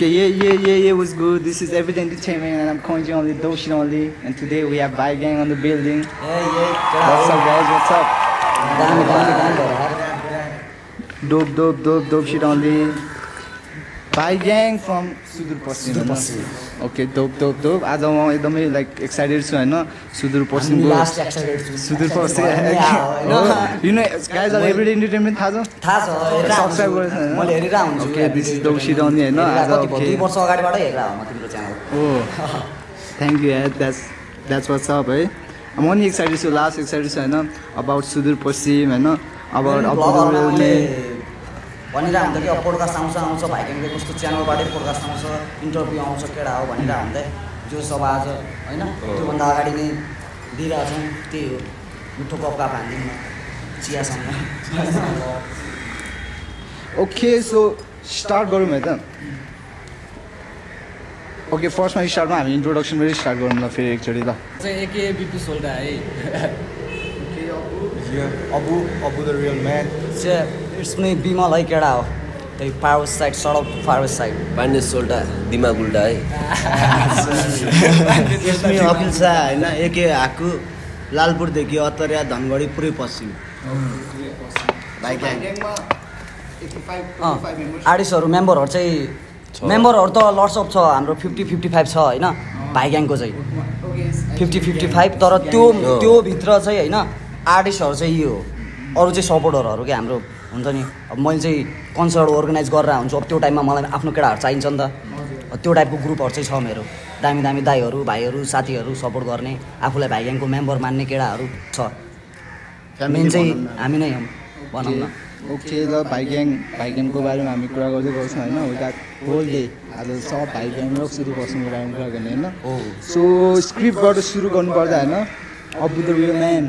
Okay, yeah, yeah, yeah, yeah, was good. This is Everyday Entertainment, and I'm Konji only, Doshi only. And today we have Bike Gang on the building. ए यही What's up, guys? What's up? भएर Dope, dope, dope, dope shit only. Bike Gang from Paschim okay दोप दोप दोप आज म एकदमै like excited छु होइन सुदूर पश्चिमको लास्ट एक्साइटेड छु सुदूर पश्चिम होइन you know guys are everyday entertainment थाहा छ थाहा छ? मैले हेरेर हुन्छु. दुई वर्ष अगाडिबाटै हेरेर म तिम्रो channel. Thank you that's that's what's up है म नि एक्साइटेड छु लास्ट एक्साइटेड छु होइन। अबाउट सुदूर पश्चिम होइन। अबाउट ब्लगरमा अबाउट मैले भनेर हुन्छ कि अब पोडकास्ट आउँछ आउँछ भाइकेनको कस्तो च्यानलबाटै पोडकास्ट आउँछ इन्टरभ्यू आउँछ केटा हो भनेर हुँदै जो सब आज होइन त्योभन्दा अगाडि नै दिइरहेछौँ त्यही हो। मिठो कपका भान्दिनमा चियासँग। ओके सो स्टार्ट गरौँ है त। ओके फर्स्टमा स्टार्टमा हामी इन्ट्रोडक्सनबाटै स्टार्ट गरौँ ल फेरि एकचोटि ल। एके बिपी सोल्डा है। The real man. चाहिँ इट्स नै बिमल है केटा हो? त्यही पावर साइड सडक पावर साइड पाण्डे सोल्टा दिमाग उल्टा है। अपिल शाह होइन एके हाकु लालपुरदेखि अतरिया धनगढी पुरै पश्चिम। भाइ ग्याङ आर्टिस्टहरू मेम्बरहरू चाहिँ मेम्बरहरू त लट्सअप छ हाम्रो फिफ्टी फिफ्टी फाइभ छ होइन? भाइ ग्याङको चाहिँ। फिफ्टी फिफ्टी फाइभ तर त्यो त्योभित्र चाहिँ होइन आर्टिस्टहरू चाहिँ यो हो अरू चाहिँ सपोर्टरहरू क्या हाम्रो हुन्छ नि अब मैले चाहिँ कन्सर्ट अर्गनाइज गरेर हुन्छु अब त्यो टाइममा मलाई आफ्नो केटाहरू चाहिन्छ नि त। त्यो टाइपको ग्रुपहरू चाहिँ छ मेरो। दामी दामी दाईहरू भाइहरू साथीहरू सपोर्ट गर्ने आफूलाई भाइ ग्याङको मेम्बर मान्ने केटाहरू छ। मेन चाहिँ हामी नै हौँ भनौँ न। ओके ल भाइ ग्याङ भाइ ग्याङको बारेमा हामी कुरा गर्दै गर्छौँ होइन? विदाउट होल डे आज सब भाइ ग्याङ र सुरु पश्चिमको बारेमा कुरा गर्ने होइन? सो स्क्रिप्टबाट सुरु गर्नुपर्दा होइन? Abu the real man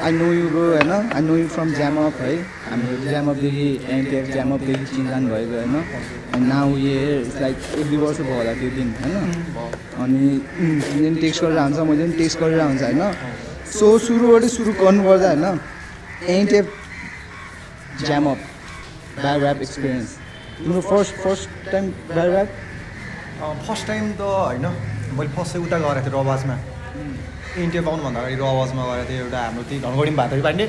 I know you bro होइन? I know you from jam up है? हाम्रो ज्यामअपदेखि एनटिएफ ज्यामअपदेखि चिन्जान भएको होइन? एन्ड नाउ इट्स लाइक एक दुई वर्ष भयो होला त्यो दिन होइन? अनि तिमीले पनि टेक्स्ट गरेर हुन्छ मैले पनि टेक्स्ट गरेर हुन्छ होइन? सो सुरुबाटै सुरु गर्नुपर्दा होइन? NTF jam up bad rap experience तिम्रो first first time bad rap first time त होइन मैले फर्स्ट चाहिँ उता गरेको थिएँ रवाजमा इन्डिया पाउनुभन्दा अगाडि रवाजमा गएको थिएँ एउटा हाम्रो त्यही धनगढीमा भएको थियो पाण्डे।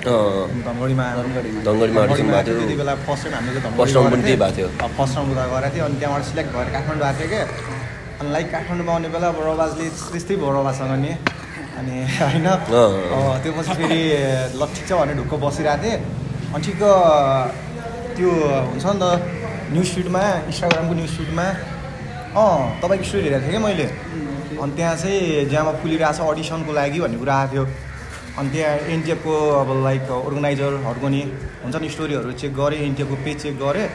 धनगढीमा। त्यति बेला फर्स्ट टाइम हामीले भएको थियो। फर्स्ट राउन्ड उता गएको थियो। अनि त्यहाँबाट सिलेक्ट भएर काठमाडौँ आएको थियो क्या। अनि लाइक काठमाडौँमा आउने बेला अब रवाजले त्यस्तै भयो रवाजसँग नि। अनि होइन। त्यो पछि फेरि ल ठिक छ भनेर ढुक्क बसिरहेको थिएँ। ठिक्क त्यो हुन्छ नि त न्युज फिडमा इन्स्टाग्रामको न्युज फिडमा अँ तपाईँको स्टोरी हेरेको थिएँ क्या मैले। अनि त्यहाँ चाहिँ जहाँमा फुलिरहेको छ अडिसनको लागि भन्ने कुरा आएको थियो। अनि त्यहाँ एनटिएफको अब लाइक अर्गनाइजरहरूको नि हुन्छ नि स्टोरीहरू चेक गरेँ एनटिएफको पेज चेक गरेँ।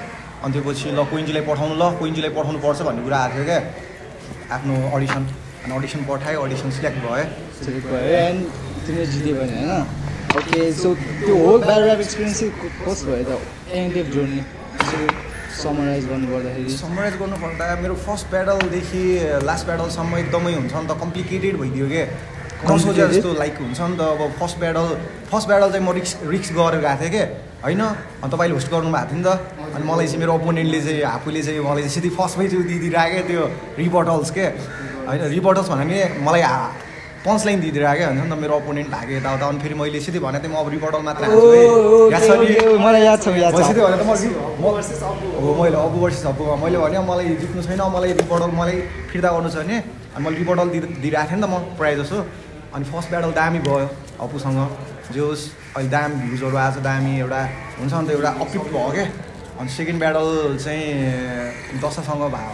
अनि त्यो पछि ल कोइन्जीलाई पठाउनु ल कोइन्जीलाई पठाउनु पर्छ भन्ने कुरा आएको थियो क्या। आफ्नो अडिसन अनि अडिसन पठाएँ अडिसन सिलेक्ट भएँ। सेलेक्ट भयो एन्ड तिमीले जित्यो भने होइन? ओके सो त्यो होल ऱ्याप एक्सपिरियन्स चाहिँ कस्तो भयो त? एनटिएफ जोड्ने समराइज गर्नुपर्दाखेरि। समराइज गर्नुपर्दा मेरो फर्स्ट ब्याडलदेखि लास्ट ब्याडलसम्म एकदमै हुन्छ नि त कम्प्लिकेटेड भइदियो क्या नसोचे जस्तो लाइक हुन्छ नि त अब फर्स्ट ब्याडल फर्स्ट ब्याडल चाहिँ म रिक्स रिक्स गरेर गएको थिएँ कि? होइन? अनि तपाईँले होस्ट गर्नु भएको थियो नि त। अनि मलाई चाहिँ मेरो ओपोनेन्टले चाहिँ आफूले चाहिँ मलाई चाहिँ सिधै फर्स्टमै चाहिँ दिइदिरहेको क्या त्यो रिपोर्टल्स के? होइन रिपोर्टल्स भने मलाई पन्च लाइन दिइदिरहेको क्या नि त मेरो ओपोनेन्ट भाग्यो यताउता। अनि फेरि मैले सिधै भने थिएँ म अब रिपोर्टल मात्र हाल्छु? मलाई याद छ याद मैले छ सिधै भने त म म हो मैले अबु वर्सेस अबुमा मैले भने मलाई जित्नु छैन मलाई रिपोर्टल मलाई फिर्ता गर्नु छ भने अनि मैले रिपोर्टल दि दिइरहेको थिएँ नि त म प्रायः जसो। अनि फर्स्ट ब्याटल दामी भयो अपुसँग। जे होस् अहिले दामी भ्युजहरू आएको छ दामी एउटा हुन्छ नि त एउटा अपिप्ट भयो क्या। अनि सेकेन्ड ब्याटल चाहिँ दससँग भयो।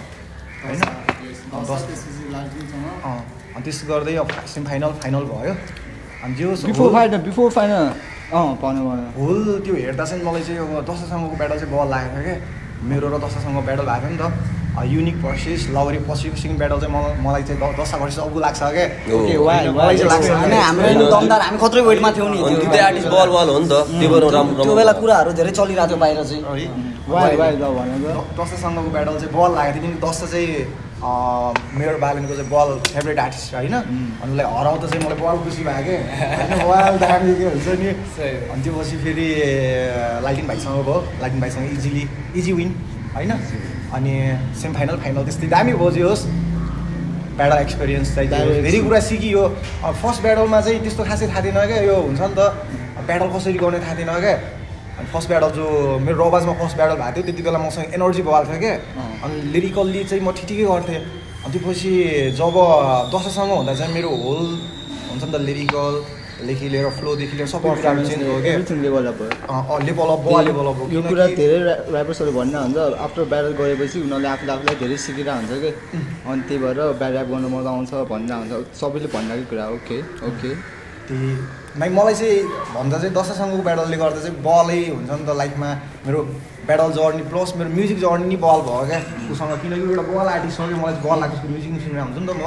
होइन? त्यस्तो गर्दै अब सेमी फाइनल फाइनल भयो। अनि बिफोर फाइनल बिफोर फाइनल अँ भन भन होल त्यो हेर्दा चाहिँ मलाई चाहिँ अब दसैँसँगको ब्याटल चाहिँ बल लागेको थियो क्या मेरो र दसैँसँग ब्याटल भएको थियो नि त। युनिक भर्सेस लवरी पछि सेकेन्ड ब्याटल चाहिँ मलाई मलाई चाहिँ दसैँ भर्सेस अबु लाग्छ क्या ओके वाइ मलाई चाहिँ लाग्छ। होइन हाम्रो होइन, दमदार हामी खत्रै वेटमा थियौँ नि। अनि बल बल हो नि त। त्यो बेला कुराहरू धेरै चलिरहेको थियो बाहिर चाहिँ। दसैँसँगको ब्याटल चाहिँ बल लागेको थियो किनकि दसैँ चाहिँ मेरो बालनको चाहिँ बल फेभरेट आर्टिस्ट होइन? अनि उसलाई हराउँदा चाहिँ मलाई बल खुसी भयो होइन बल दामी के हुन्छ नि? अनि त्यो पछि फेरि लाइटिन भाइसँग भयो। लाइटिन भाइसँग इजिली इजी विन होइन? अनि सेमी फाइनल फाइनल त्यस्तै दामी भयो होस्। ब्याडल एक्सपिरियन्स चाहिँ धेरै कुरा सिकियो। फर्स्ट ब्याडलमा चाहिँ त्यस्तो खासै थाहा थिएन क्या यो हुन्छ नि त। ब्याडल कसरी गर्ने थाहा थिएन क्या। अनि फर्स्ट ब्याडल जो मेरो रबाजमा फर्स्ट ब्याडल भएको थियो त्यति बेला मसँग एनर्जी भइहाल्छ थियो क्या। अनि लिरिकल्ली चाहिँ म ठिकै गर्थेँ। अनि त्यसपछि जब दसैँसँग हुँदा चाहिँ मेरो होल हुन्छ नि त लिरिकलदेखि लिएर फ्लोदेखि लिएर सबै कुराहरू चेन्ज भयो क्या। लेभल अप भयो। लेभल अफ भयो लेभल अफ यो कुरा धेरै ऱ्यापर्सहरू भन्न हुन्छ आफ्टर ब्याटल गरेपछि उनीहरूले आफूले आफूलाई धेरै सिकिरहेको हुन्छ कि। अनि त्यही भएर ब्याट ऱ्याप गर्नु मजा आउँछ भनेर हुन्छ। सबैले भनिरहेको कुरा ओके ओके त्यही। भाइ मलाई चाहिँ भन्दा चाहिँ दसैँसँगको ब्याटलले गर्दा चाहिँ बलै हुन्छ नि त लाइफमा। मेरो ब्याटल जर्नी प्लस मेरो म्युजिक जर्नी नि बल भयो क्या। उसँग किनकि एउटा बल आर्टिस्ट कि मलाई चाहिँ बल लाग्छ उसको म्युजिक सुनेर हुन्छ नि त म।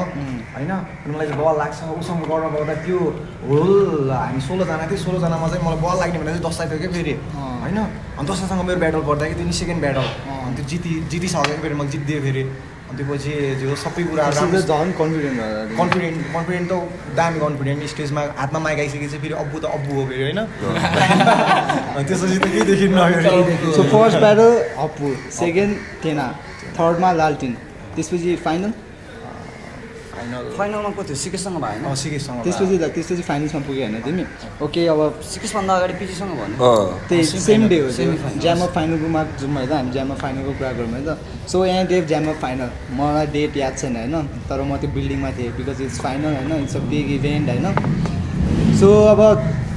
होइन? मलाई चाहिँ बल लाग्छ। उसँग गर्न पाउँदा त्यो होल हामी सोह्रजना थियौँ। सोह्रजनामा चाहिँ मलाई बल लाग्ने भनेर चाहिँ दस थियो क्या फेरि। होइन? अनि दसैँसँग मेरो ब्याटल पर्दाखेरि त्यो नि सेकेन्ड ब्याटल अनि त्यो जिति जितिसकेँ फेरि मैले जितिदिएँ फेरि। अनि त्यो सबै कुराहरू राम्रो झन् कन्फिडेन्ट कन्फिडेन्ट कन्फिडेन्ट त दामी कन्फिडेन्ट स्टेजमा हातमा माइक आइसकेपछि फेरि अब्बु त अब्बु हो फेरि होइन? त्यसपछि त केही देखिन्न so first battle Appu second Tena थर्डमा लालटिन त्यसपछि फाइनल फाइनलमा को थियो सिकेससँग भयो होइन सिकेसँग त्यसपछि त त्यसपछि फाइनल्समा पुग्यो होइन तिमी? ओके अब सिकेसभन्दा अगाडि पिजीसँग भन्यो अँ। त्यही सेम डे हो final. ज्याम अफ फाइनलकोमा जाउँ है त हामी ज्याम फाइनलको कुरा गरौँ है त। सो यहाँ डेभ ज्याम फाइनल मलाई डेट याद छैन होइन तर म त्यो बिल्डिङमा थिएँ बिकज इट्स फाइनल होइन इट्स अ बिग इभेन्ट होइन। सो अब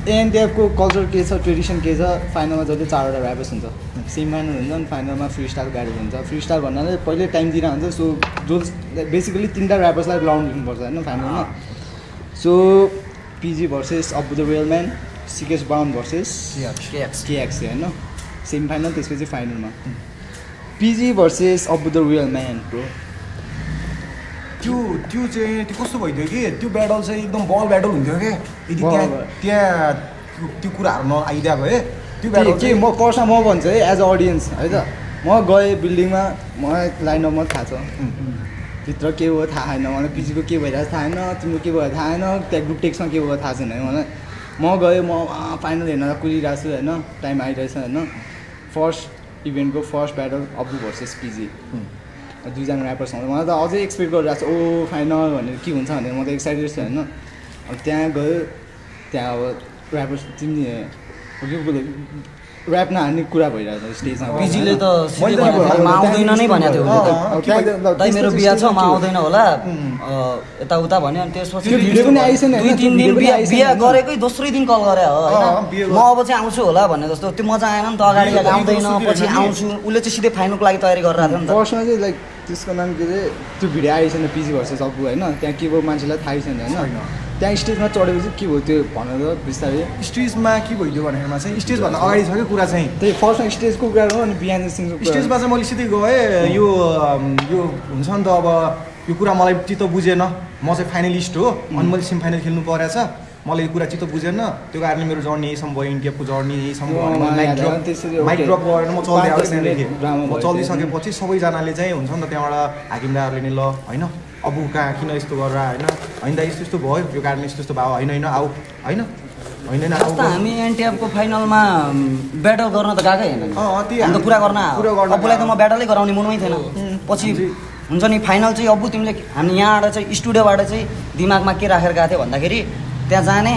एनडिएफको कल्चर के छ ट्रेडिसन के छ? फाइनलमा जति चारवटा ऱ्यापर्स हुन्छ। सेमी फाइनल हुन्छ अनि फाइनलमा फ्री स्टाइल गाडी हुन्छ। फ्री स्टाइल भन्नाले पहिले टाइम दिएर हुन्छ सो जो बेसिकली तिनवटा ऱ्यापर्सलाई राउन्ड दिनुपर्छ होइन फाइनलमा। So PG versus Abbu the real man सिकेस bound versus KX केएक्सी होइन? सेमी फाइनल त्यसपछि फाइनलमा। PG versus Abbu the real man bro त्यो त्यो चाहिँ त्यो कस्तो भइदियो कि? त्यो ब्याटल चाहिँ एकदम बल ब्याटल हुन्थ्यो क्या यदि त्यहाँ। त्यहाँ त्यो- त्यो कुराहरू नआइदिएको भए त्यो के म पर्समा म भन्छु है एज अ अडियन्स है त? म गएँ बिल्डिङमा मलाई लाइनमा मात्रै थाहा छ। भित्र के भयो थाहा छैन मलाई पिजीको के भइरहेको थाहा छैन तिम्रो के भयो थाहा छैन त्यहाँ ग्रुप टेक्समा के भयो थाहा छैन है मलाई। म गएँ म फाइनल हेर्न कुदिरहेको छु होइन टाइम आइरहेछ होइन। First इभेन्टको first battle Abbu versus PG दुईजना ऱ्यापर्स मलाई त अझै एक्सपेक्ट गरिरहेको छु ओ फाइनल भनेर के हुन्छ भनेर म त एक्साइटेड छु होइन। अब त्यहाँ गयो त्यहाँ अब ऱ्यापर्स तिमी ऱ्याप नहान्ने कुरा भइरहेको छ स्टेजमा पिजीले त म आउँदैन नै भनेको थियो दाइ मेरो बिहा छ म आउँदैन होला यताउता भन्यो अनि त्यसपछि? दुई तिन दिन बिहा? गरेकै दोस्रै दिन कल गरे हो होइन म। अब चाहिँ आउँछु होला भन्ने जस्तो त्यो मजा आएन नि त अगाडि आउँदैन पछि नि? आउँछु उसले चाहिँ सिधै फाइनलको लागि तयारी गरिरहेको थियो नि त फर्स्टमा चाहिँ लाइक त्यसको नाम के अरे त्यो भिडियो आएको छैन पिजी भर्सेस अप्पु होइन त्यहाँ के भयो मान्छेलाई थाहै छैन होइन। त्यहाँ स्टेजमा चढेपछि के भयो? त्यो भन त बिस्तारै स्टेजमा के भइदियो भनेरमा चाहिँ? स्टेजभन्दा अगाडि छ क्या कुरा चाहिँ? त्यही फर्स्टमा स्टेजको कुरा हो अनि बिहान स्टेजमा चाहिँ मैले सिधै गएँ यो यो हुन्छ नि त अब यो कुरा मलाई चित्त बुझेन। म चाहिँ फाइनलिस्ट हो। अनि मैले सेमी फाइनल खेल्नु परेछ मलाई यो कुरा चित्त बुझेन। त्यो कारणले मेरो जर्नी यहीसम्म भयो इन्डियाको जर्नी यहीसम्म माइक ड्रप गरेर म चल्दै आएको म चलिसकेपछि सबैजनाले चाहिँ हुन्छ नि त त्यहाँबाट हाकिम दाहरूले नि ल होइन? अब कहाँ किन यस्तो गरेर होइन होइन दा यस्तो यस्तो भयो यो कारणले यस्तो यस्तो भयो होइन होइन आऊ। होइन? होइन हामी एनटिएफको फाइनलमा ब्याटल गर्न त गएकै होइन कुरा गर्न अब्बुलाई त म। ब्याटलै गराउने मुडमै थिएन। पछि हुन्छ नि फाइनल चाहिँ अब्बु तिमीले हामी यहाँबाट चाहिँ स्टुडियोबाट चाहिँ दिमागमा के राखेर गएको थियो भन्दाखेरि त्यहाँ जाने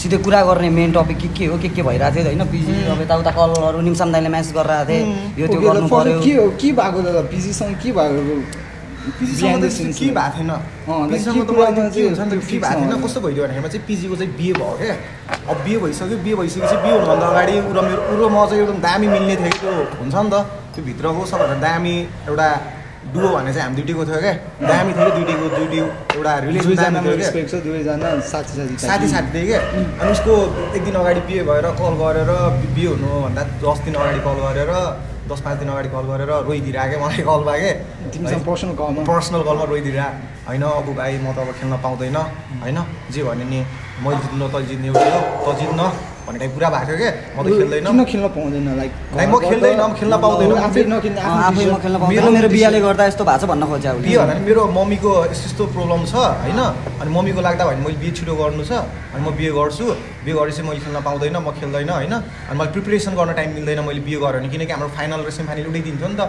सिधै कुरा गर्ने मेन टपिक के के हो के के भइरहेको थियो होइन पिजी अब यताउता कलहरू निम्साम दाइले म्यासेज गरिरहेको थिएँ यो त्यो गर्नु के पऱ्यो हो के भएको पिजीसँग के भएको? पिजीसँग त के। भएको थिएन। पिजीसँग त कुरामा मलाई के हुन्छ नि त चाहिँ के fix भएको थिएन। कस्तो भइदियो भनेमा चाहिँ पिजीको चाहिँ बिहे भयो क्या। अब बिहे भइसक्यो बिहे भइसकेपछि बिहे हुनुभन्दा अगाडि ऊ र मेरो ऊ र म चाहिँ एकदम दामी मिल्ने थियो त्यो हुन्छ नि त। त्यो भित्रको सबभन्दा दामी एउटा डुओ भने चाहिँ हामी दुइटैको थियो क्या। दामी थियो दुइटैको दुइटै एउटा रिलेसन थियो साथी साथी साथी। साथी थिएँ क्या। अनि उसको एक दिन अगाडि बिहे भएर कल गरेर बिहे हुनुभन्दा दस दिन अगाडि कल गरेर दस पाँच दिन अगाडि कल गरेर रोइदिरहेको क्या मलाई कल भयो तिमीसँग पर्सनल कलमा पर्सनल कलमा रोइदिएर होइन अब भाइ म त अब खेल्न पाउँदैन। होइन? जे भने नि मैले जित्नु तँ जित्ने एउटा हो। तँ जित्न। भन्ने टाइप कुरा भएको थियो म त खेल्दैन। किन खेल्न पाउँदैन लाइक भाइ, म खेल्दैन, म खेल्न पाउँदैन। आफै नकिन्ने आफै म खेल्न पाउँदैन। मेरो बिहाले गर्दा यस्तो भएको छ भन्न खोज्यो अब बिहे भन्दा नि मेरो मम्मीको यस्तो यस्तो प्रब्लम छ होइन? अनि मम्मीको लाग्दा भने मैले बिहे छिटो गर्नु छ अनि म बिहे गर्छु। बिहे गरेपछि मैले खेल्न पाउँदैन म खेल्दैन होइन? अनि मैले प्रिपेरेसन गर्न टाइम मिल्दैन मैले बिहे गरेँ भने। किनकि हाम्रो फाइनल र सेमी फाइनल एउटै दिन थियो नि त।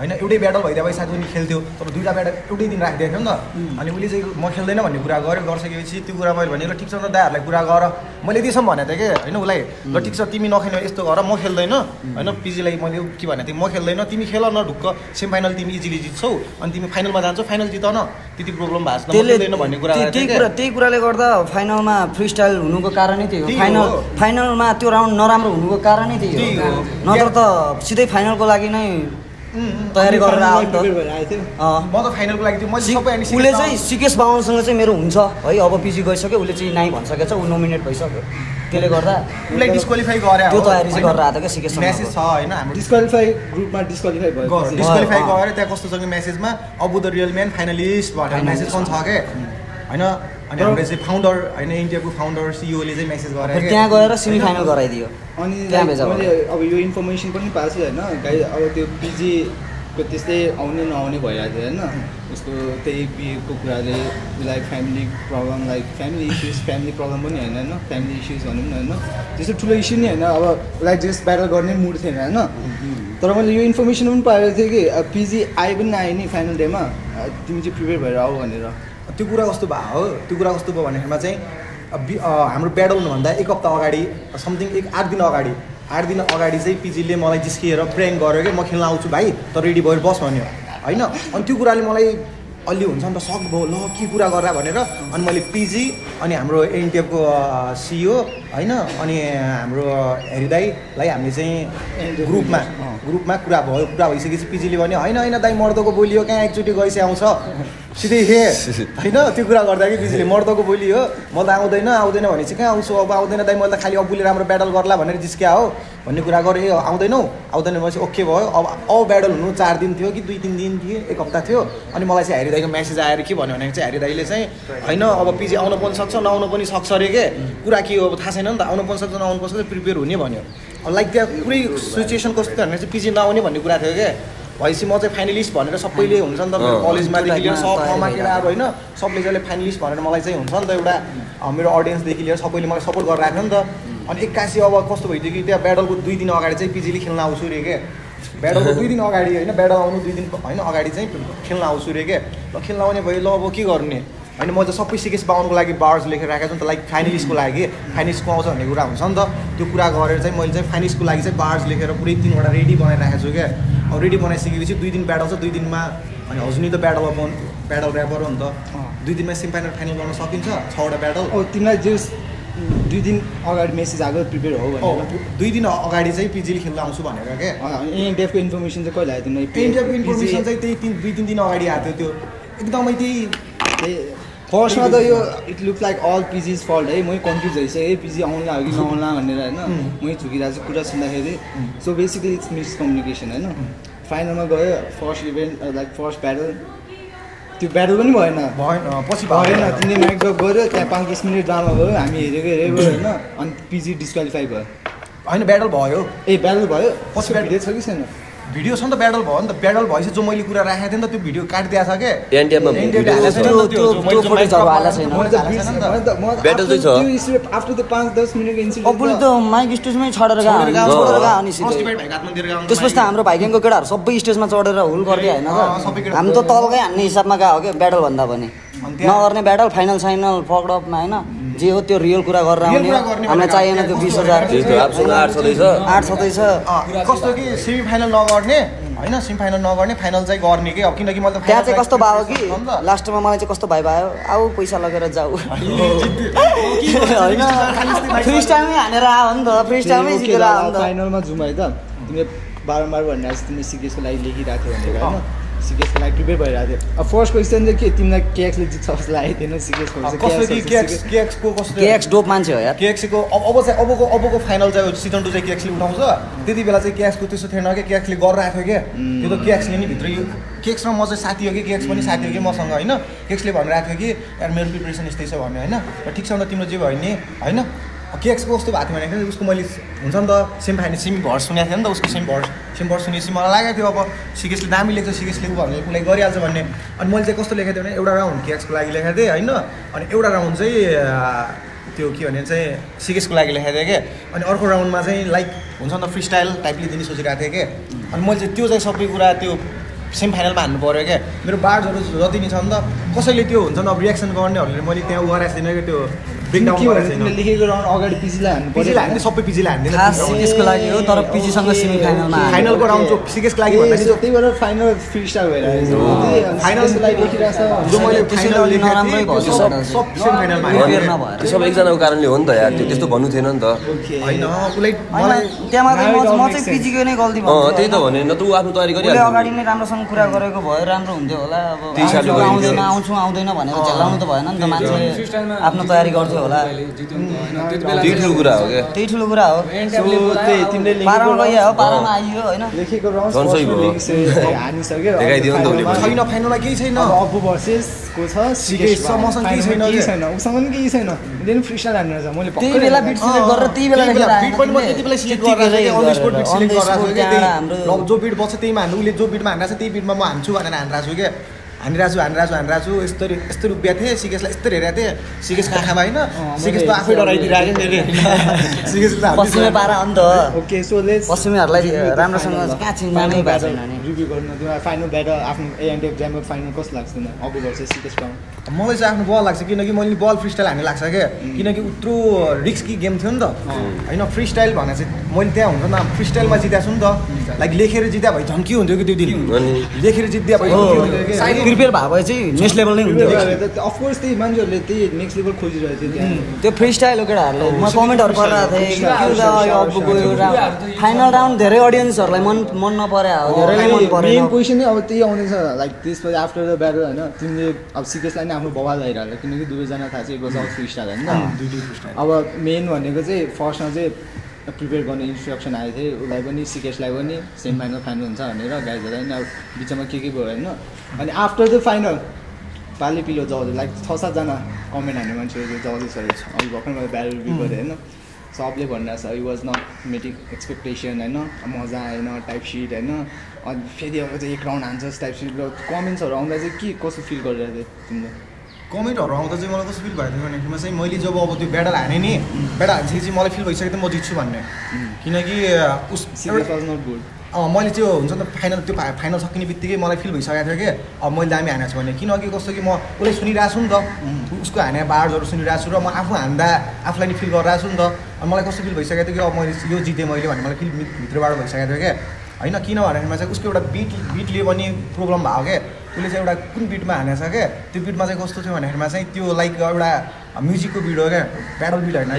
होइन एउटै ब्याटल भइदियो भए सायद उनी खेल्थ्यो तर दुइटा ब्याटल एउटै दिन राखिदिएको थियो नि त। अनि उसले चाहिँ म खेल्दैन भन्ने कुरा गर्यो गरिसकेपछि त्यो कुरा मैले भने ल ठिक छ त दाइहरूलाई कुरा गर। मैले यतिसम्म भनेको थिएँ कि होइन उसलाई ल ठिक छ तिमी नखेल्ने यस्तो गर म खेल्दैन। होइन पिजीलाई मैले के भनेको थिएँ म खेल्दैन तिमी खेल न ढुक्क। सेमी फाइनल तिमी इजिली जित्छौ अनि तिमी फाइनलमा जान्छौ फाइनल जित न। त्यति प्रब्लम भएको छ भन्ने कुरा त्यही- कुरा त्यही कुराले गर्दा फाइनलमा फ्री स्टाइल हुनुको कारणै त्यही हो। फाइनल। फाइनलमा त्यो राउन्ड नराम्रो हुनुको कारणै त्यही हो। नत्र त सिधै फाइनलको लागि नै तयारी गरेर आयो नि त। प्रिपेयर भएर आएको थियो। अँ। म त फाइनलको लागि चाहिँ मैले सि- सबै अनि उसले चाहिँ सिकेश बाहुनसँग चाहिँ मेरो हुन्छ। है अब पिजी गइसक्यो उसले चाहिँ नाइ भनिसकेको छ ऊ नोमिनेट भइसक्यो। त्यसले गर्दा उसलाई डिस्क्वालिफाई गरे त्यो तयारी चाहिँ गरेर आएको क्या सिकेशसँग मेसेज छ होइन? हाम्रो डिस्क्वालिफाई ग्रुपमा डिस्क्वालिफाई भयो डिस्क्वालिफाई अँ। गएर त्यहाँ कस्तो छ कि मेसेजमा Abu the real man finalist भनेर Finalist। मेसेज पनि छ क्या होइन? अनि हाम्रो चाहिँ फाउन्डर होइन इन्डियाको फाउन्डर सिइओले चाहिँ मेसेज फेरि गरेर त्यहाँ गएर सेमी फाइनल गराइदियो। अनि मैले। अब यो इन्फर्मेसन पनि पाएको छु होइन। गाई अब त्यो पिजीको त्यस्तै आउने नआउने भइरहेको थियो होइन। उसको त्यही बिहेको कुराले उसलाई family problem like family issues family problem पनि होइन होइन। फ्यामिली इस्युज भनौँ न होइन। त्यस्तो ठुलो इस्यु नै होइन। अब उसलाई जस्ट ब्याटल गर्ने मुड थिएन होइन। तर मैले यो इन्फर्मेसन पनि पाएको थिएँ कि पिजी आए पनि नआए नि फाइनल डेमा तिमी चाहिँ प्रिपेयर भएर आऊ भनेर। त्यो कुरा कस्तो भयो? हो त्यो कुरा कस्तो भयो भन्दाखेरिमा चाहिँ हाम्रो ब्याटल हुनुभन्दा एक हप्ता अगाडि समथिङ एक आठ दिन अगाडि आठ दिन अगाडि चाहिँ पिजीले मलाई जिस्किएर प्रेङ गर्यो कि म खेल्न आउँछु भाइ त रेडी भएर बस भन्यो। होइन? अनि त्यो कुराले मलाई अलि हुन्छ नि त सक भयो ल के कुरा गरेर भनेर अनि मैले पिजी अनि हाम्रो एनटिएफको सिइओ होइन? अनि हाम्रो हेरी दाईलाई हामीले चाहिँ ग्रुपमा ग्रुपमा कुरा भयो कुरा भइसकेपछि पिजीले भन्यो होइन होइन दाई मर्दोको बोलियो कहाँ एकचोटि गइसके आउँछ सिधै हे होइन त्यो कुरा गर्दा कि पिजीले मर्दोको बोली हो। म त आउँदैन आउँदैन भने चाहिँ कहाँ आउँछु? अब आउँदैन दाइ मैले त खालि अबुले राम्रो ब्याटल गर्ला भनेर जिस्क्या हो भन्ने कुरा गरेँ। ए आउँदैनौ आउँदैन भनेपछि ओके भयो। अब अब ब्याटल हुनु चार दिन थियो कि दुई तिन दिन थियो एक हप्ता थियो। अनि मलाई चाहिँ हेरी दाईको म्यासेज आएर के भन्यो भने चाहिँ हेरी दाईले चाहिँ होइन अब पिजी आउनु पनि सक्छ नआउनु पनि सक्छ अरे के? कुरा के हो? अब थाहा छैन नि त। आउनु पनि सक्छ नआउनु पनि सक्छ प्रिपेयर हुने भन्यो। अब लाइक त्यहाँ पुरै सिचुएसन कस्तो थियो भने चाहिँ पिजी नआउने भन्ने कुरा थियो क्या भएपछि म चाहिँ फाइनलिस्ट भनेर सबैले हुन्छ नि त मेरो। कलेजमादेखि लिएर सब ठाउँमा। केटाहरू होइन सबले जसले फाइनलिस्ट भनेर मलाई चाहिँ हुन्छ नि त एउटा मेरो अडियन्सदेखि लिएर सबैले मलाई सपोर्ट गरेर राख्यो नि त। अनि एक्कासी अब कस्तो भइदियो कि त्यहाँ ब्याटलको दुई दिन अगाडि चाहिँ पिजीले खेल्न आउँछु रे के? ब्याटलको दुई दिन अगाडि होइन ब्याटल आउनु दुई दिन होइन अगाडि चाहिँ खेल्न आउँछु रे के? ल खेल्न आउने भयो ल अब के गर्ने? होइन म त सबै सिकेस बाहुनको लागि बार्स लेखेर राखेको छु नि त लाइक फाइनलिस्टको लागि फाइनलिस्टको आउँछ भन्ने कुरा हुन्छ नि त। त्यो कुरा गरेर चाहिँ मैले चाहिँ फाइनलिस्टको लागि चाहिँ बार्स लेखेर पुरै तिनवटा रेडी बनाएर राखेको छु क्या अब रेडी बनाइसकेपछि दुई दिन ब्याटल छ दुई दिनमा अनि हजुर नि त ब्याटल अब ब्याटल ऱ्यापर हो नि त। दुई दिनमा सेमी फाइनल फाइनल गर्न सकिन्छ छवटा ब्याटल तिमीलाई जस दुई दिन अगाडि मेसेज आएको प्रिपेयर हो भनेर। दुई दिन अगाडि चाहिँ पिजीले खेल्न आउँछु भनेर क्या एनडिएफको इन्फर्मेसन चाहिँ कहिले आयो तिमीलाई? इन्डियाको इन्फर्मेसन चाहिँ त्यही तिन दुई तिन दिन अगाडि आएको थियो त्यो। एकदमै त्यही फर्स्टमा त यो it look like all PG's fault है मै कन्फ्युज भइसकेँ है पिजी आउला हो कि नआउला भनेर होइन? मै झुकिरहेको छु कुरा सुन्दाखेरि। सो बेसिकली इट्स मिसकम्युनिकेसन होइन? फाइनलमा गयो first event like first battle त्यो ब्याटल पनि भएन। भएन पछि भएन तिमीले जब गऱ्यो त्यहाँ पाँच दस मिनट ड्रामा भयो हामी हेरेको हेरेको होइन? अनि पिजी डिस्क्वालिफाई भयो। होइन ब्याटल भयो। ए ब्याटल भयो। पछि भिडियो छ कि छैन? भिडियो छ नि त ब्याटल भयो नि त। ब्याटल भएपछि जो मैले कुरा राखेको थिएँ नि त त्यो भिडियो काटिदिएको छ गएको, गएको। गएको त्यसपछि त हाम्रो भाइगेङको केटाहरू सबै स्टेजमा चढेर हुल गरिदियो होइन हामी त तलकै हान्ने हिसाबमा गयो क्या ब्याटल भन्दा पनि नगर्ने ब्याटल फाइनल साइनल फकडअपमा होइन। जे हो त्यो रियल कुरा गरेर आउने हामीलाई भनेको चाहिएन त्यो बिस हजार। आठ छँदैछ कस्तो कि सेमी फाइनल नगर्ने होइन सेमी फाइनल नगर्ने फाइनल चाहिँ गर्ने कि अब किनकि मैले त त्यहाँ चाहिँ कस्तो भयो कि। लास्टमा मलाई चाहिँ कस्तो भाइ भयो? आऊ पैसा लगेर जाऊ। होइन। फ्री स्टाइलमै हानेर आयो नि त। फ्री स्टाइलमै जितेर त। फाइनलमा जाउँ है त। तिमीले बारम्बार भनिरहेको छ तिमीले सिकेसको लागि लेखिरहेको थियो भनेर होइन? सिकेसको लागि प्रिपेयर भइरहेको थियो अब फर्स्ट क्वेसन चाहिँ के तिमीलाई केएक्सले जित्छ जस्तो लागेको थिएन सिकेस अब कस्तो कि केएक्स केएक्सको कस्तो केएक्स डोप मान्छे हो यार केएक्सीको अब अब चाहिँ अबको अबको फाइनल चाहिँ सिजन टू चाहिँ केएक्सले उठाउँछ त्यति बेला चाहिँ केएक्सको त्यस्तो थिएन कि केएक्सले गरिरहेको थियो क्या त्यो त केएक्सले नि भित्र यो केक्स र म चाहिँ साथी हो कि केक्स पनि साथी हो कि मसँग होइन केक्सले भनिरहेको थियो कि यार मेरो प्रिपरेसन यस्तै छ भन्यो होइन र ठिक छ भने त तिम्रो जे भयो नि होइन केक्सको कस्तो भएको थियो भने उसको मैले हुन्छ नि त सेमी फाइनल सेमी भर्स सुनेको थिएँ नि त उसको सेमी भर्स सेमी भर्स सुनेपछि मलाई लागेको थियो अब सिकेसले दामी लेख्छ सिकेसले ऊ भन्ने उसलाई गरिहाल्छ भन्ने। अनि मैले चाहिँ कस्तो लेखेको थिएँ भने एउटा राउन्ड केक्सको लागि लेखेको थिएँ होइन? अनि एउटा राउन्ड चाहिँ त्यो के भने चाहिँ सिकेसको लागि लेखेको थिएँ क्या अनि अर्को राउन्डमा चाहिँ लाइक हुन्छ नि त फ्री स्टाइल टाइपले दिने सोचिरहेको थिएँ कि? अनि मैले चाहिँ त्यो चाहिँ सबै कुरा त्यो सेमी फाइनलमा हान्नु पऱ्यो क्या मेरो बार्डहरू जति नि छ नि त कसैले त्यो हुन्छ नि अब रियाक्सन गर्नेहरूले मैले त्यहाँ उगाएको छैन क्या त्यो लेखेको राउन्ड अगाडि पिजीलाई हान्नु पिजीले हान्ने सबै पिजीले हान्दैन खास यसको लागि हो तर पिजीसँग सेमी फाइनलमा फाइनलको राउन्ड जो सिकेसको लागि भन्दाखेरि ए, त्यही भएर फाइनल फ्री स्टार भइरहेको छ फाइनलको लागि लेखिरहेको छ। जो मैले त्यसैले फाइनल अलि लेखेको नराम्रै थिएँ, भयो त्यो सब सब सेमी फाइनलमा अनि- हान्यो। प्रिपेयर नभएर। त्यो सब एकजनाको कारणले हो नि त यार त्यो त्यस्तो भन्नु थिएन नि त। होइन उसलाई होइन मलाई त्यहाँ म चाहिँ. पिजीको नै गल्ती त? भने न त ऊ आफ्नो तयारी उसले अगाडि गरिहाल्छ नै राम्रोसँग कुरा गरेको भए राम्रो हुन्थ्यो होला। अब। आउँदैन आउँछु आउँदैन भनेर झेलाउनु त भएन नि त मान्छेले आफ्नो तयारी गर्थ्यो होला। त्यही ठुलो कुरा हो क्या? त्यही ठुलो कुरा हो। पारामा round- गइहाल्यो पारामा आइयो होइन। छैन फाइनलमा केही छैन। अब अप्पु भर्सेस को छ मसँग केही छैन केही? छैन। उसँग पनि केही छैन। पनि फ्री स्टाइल हान्नु रहेछ। मैले त्यही बेला बिट। सिलेक्ट गरेर त्यही बेला। त्यति बेला सिलेक्ट गरेर हाम्रो जो बिट बस्छ त्यहीमा हान्नु उसले जो बिटमा छ त्यही बिटमा म हान्छु। भनेर हानिरहेको छु क्या। हानिरहेको छु हानिरहेको छु हानिरहेको छु यस्तरी यस्तो रुपियाँ थिएँ सिकेसलाई यस्तरी हेरेको थिएँ। सिकेसको आँखामा होइन? सिकेस त आफै डराइदिरहेको त पश्चिमे पारा ओके सो पश्चिमेहरूलाई राम्रोसँग कहाँ चिन्जानै भएको छैन नि रिभ्यू गर्नु तिमीलाई फाइनल ब्याटर आफ्नो एएनडेफ ज्यामको फाइनल कस्तो लाग्छ तिमीलाई? अबु भर्सेस सिकेस राउन्ड मलाई चाहिँ आफ्नो बल लाग्छ किनकि मैले बल फ्री स्टाइल हान्ने लाग्छ क्या किनकि उत्रो रिस्की गेम थियो नि त। होइन फ्री स्टाइल भने चाहिँ मैले त्यहाँ हुन्छ नि फ्री स्टाइलमा जिताएको छु नि त। लाइक लेखेर जित्या भए झन् के हुन्थ्यो कि त्यो दिन? अनि लेखेर जित्या भए प्रिपेयर भए चाहिँ नेक्स्ट लेभल नै हुन्थ्यो अफकोर्स त्यही मान्छेहरूले त्यही नेक्स्ट लेभल खोजिरहेको थियो त्यो फ्री स्टाइल केटाहरूले। म कमेन्टहरू गरिरहेको थिएँ हुन्छ फाइनल राउन्ड धेरै अडियन्सहरूलाई मन मन नपरे हो धेरैलाई मन मेन परेन। क्वेसन नै अब त्यही आउँदैछ लाइक त्यसपछि आफ्टर द ब्याटर होइन तिमीले अब सिकेसलाई नै आफ्नो बवाल लगाइरहन्छ किनकि दुवैजना थाहा छ एक वर्ष फ्री स्टाइल होइन। अब मेन भनेको चाहिँ फर्स्टमा चाहिँ प्रिपेयर गर्ने इन्स्ट्रक्सन आएको थियो उसलाई पनि सिकेसलाई पनि सेमी फाइनल फाइनल हुन्छ भनेर गाइजहरूलाई पनि अब बिचमा के के भयो होइन। अनि आफ्टर द फाइनल पाली पिलो जज लाइक छ सातजना कमेन्ट हान्ने मान्छेहरू जजेसहरू अघि भर्खर मैले ब्यारल रिभ्यू गरेँ होइन। सबले भनिरहेको छ you was not meeting expectation होइन। मजा आएन टाइप सिट होइन। अनि फेरि अब चाहिँ एक राउन्ड हान्छस् टाइप सिट कमेन्ट्सहरू आउँदा चाहिँ के कस्तो फिल गरिरहेको थियो तिमीले कमेन्टहरू आउँदा चाहिँ मलाई कस्तो फिल भएको थियो भन्दाखेरि चाहिँ मैले जब अब त्यो ब्याटल हाने नि ब्याटल हानिसकेपछि चाहिँ मलाई फिल भइसकेको थियो म जित्छु भन्ने। किनकि उस मैले त्यो हुन्छ नि त फाइनल त्यो फाइनल सकिने बित्तिकै मलाई फिल भइसकेको थियो कि अब मैले दामी हानेको छु भने किनकि कस्तो कि म उसले सुनिरहेको छु नि त। उसको हाने बार्डहरू सुनिरहेको छु र म आफू हान्दा आफूलाई नि फिल गरिरहेको छु नि त। अनि मलाई कस्तो फिल भइसकेको थियो कि अब मैले यो जितेँ मैले भन्ने मलाई फिल भित्रबाट भइसकेको थियो क्या होइन किन भन्दाखेरिमा चाहिँ उसको एउटा बिट बिटले पनि प्रब्लम भएको क्या उसले चाहिँ एउटा कुन बिटमा हानेछ क्या? त्यो बिटमा चाहिँ कस्तो थियो भन्दाखेरिमा चाहिँ त्यो लाइक एउटा म्युजिकको बिट हो क्या? प्याडल बिट होइन